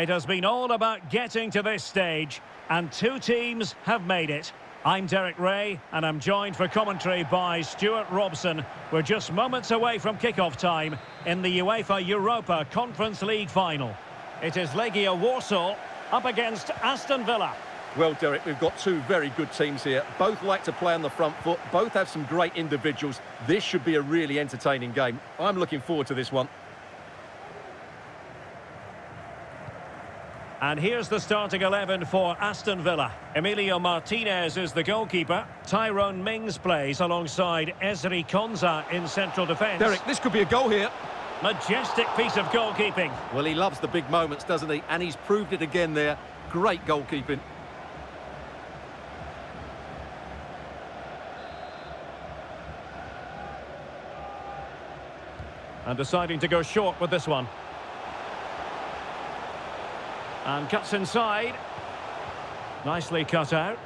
It has been all about getting to this stage, and two teams have made it. I'm Derek Rae, and I'm joined for commentary by Stewart Robson. We're just moments away from kickoff time in the UEFA Europa Conference League final. It is Legia Warsaw up against Aston Villa. Well, Derek, we've got two very good teams here. Both like to play on the front foot. Both have some great individuals. This should be a really entertaining game. I'm looking forward to this one. And here's the starting 11 for Aston Villa. Emilio Martinez is the goalkeeper. Tyrone Mings plays alongside Ezri Konsa in central defence. Derek, this could be a goal here. Majestic piece of goalkeeping. Well, he loves the big moments, doesn't he? And he's proved it again there. Great goalkeeping. And deciding to go short with this one. And cuts inside. Nicely cut out.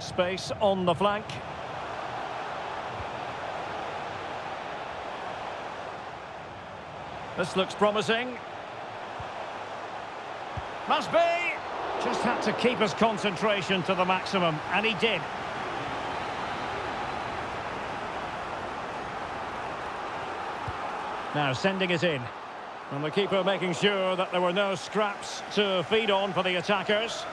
Space on the flank. This looks promising. Must be! Just had to keep his concentration to the maximum, and he did. Now sending it in. And the keeper making sure that there were no scraps to feed on for the attackers.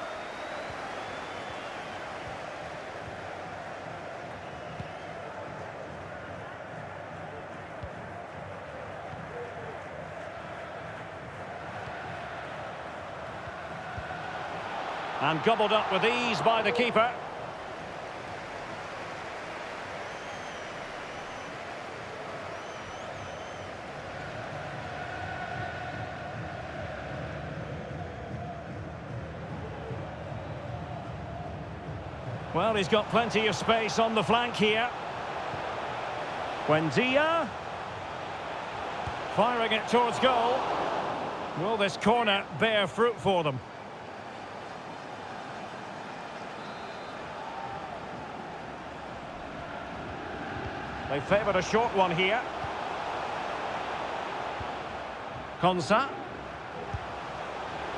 And gobbled up with ease by the keeper. Well, he's got plenty of space on the flank here. Buendia. Firing it towards goal. Will this corner bear fruit for them? They favoured a short one here. Konsa.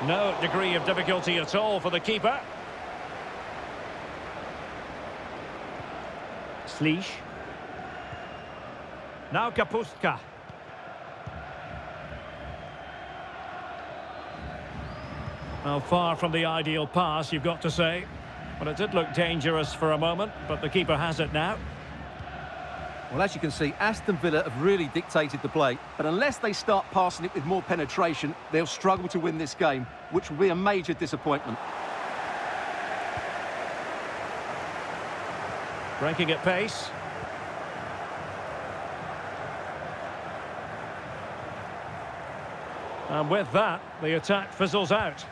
No degree of difficulty at all for the keeper. Slisz. Now Kapustka. Now far from the ideal pass, you've got to say. But it did look dangerous for a moment, but the keeper has it now. Well, as you can see, Aston Villa have really dictated the play. But unless they start passing it with more penetration, they'll struggle to win this game, which will be a major disappointment. Breaking at pace. And with that, the attack fizzles out.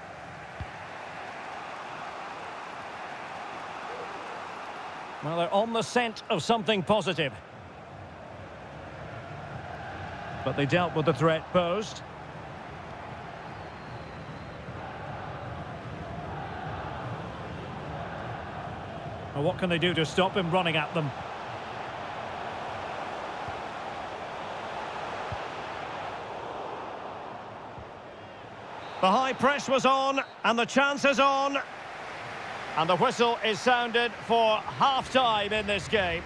Well, they're on the scent of something positive. But they dealt with the threat posed. Well, what can they do to stop him running at them? The high press was on, and the chance is on. And the whistle is sounded for half-time in this game.